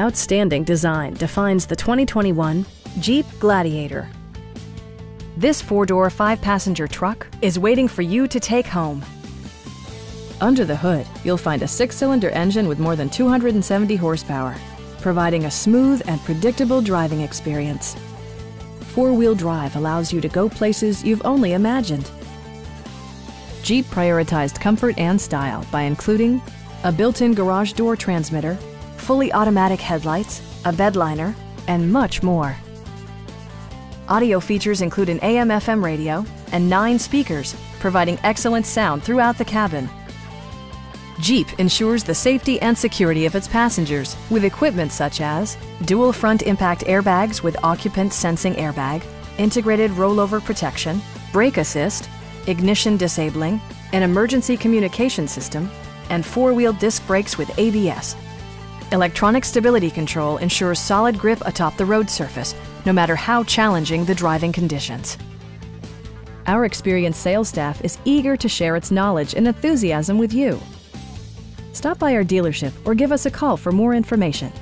Outstanding design defines the 2021 Jeep Gladiator. This four-door, five-passenger truck is waiting for you to take home. Under the hood, you'll find a six-cylinder engine with more than 270 horsepower, providing a smooth and predictable driving experience. Four-wheel drive allows you to go places you've only imagined. Jeep prioritized comfort and style by including a built-in garage door transmitter, fully automatic headlights, a bed liner, and much more. Audio features include an AM-FM radio and nine speakers, providing excellent sound throughout the cabin. Jeep ensures the safety and security of its passengers with equipment such as dual front impact airbags with occupant sensing airbag, integrated rollover protection, brake assist, ignition disabling, an emergency communication system, and four-wheel disc brakes with ABS. Electronic stability control ensures solid grip atop the road surface, no matter how challenging the driving conditions. Our experienced sales staff is eager to share its knowledge and enthusiasm with you. Stop by our dealership or give us a call for more information.